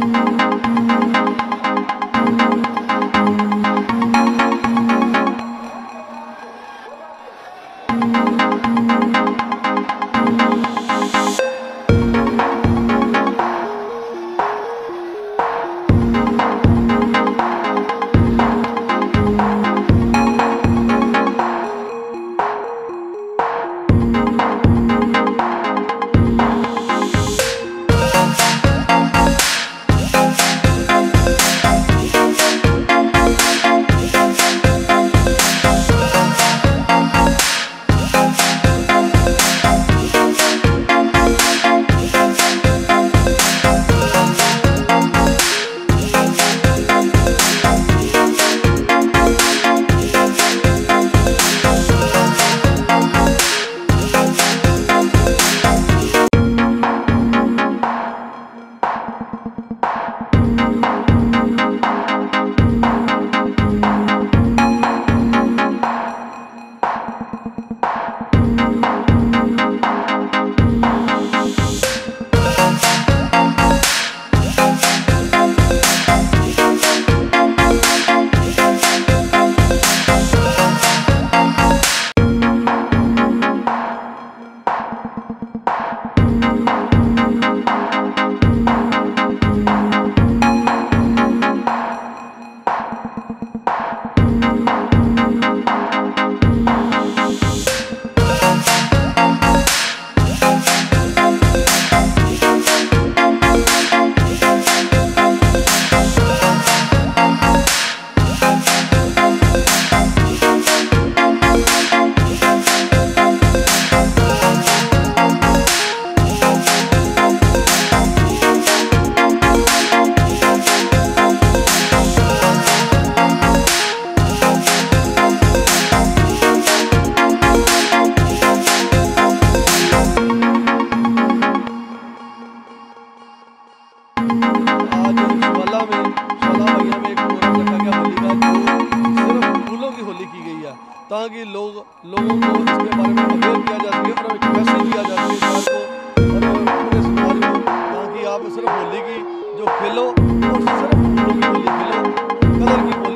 Thank you. ताकि लोग, लोगों को इसके बारे में अवेयर किया जा सके और मैसेज दिया जा सके ताकि आप सिर्फ़ होली की जो खेलो और सिर्फ़ होली खेलो, कलर की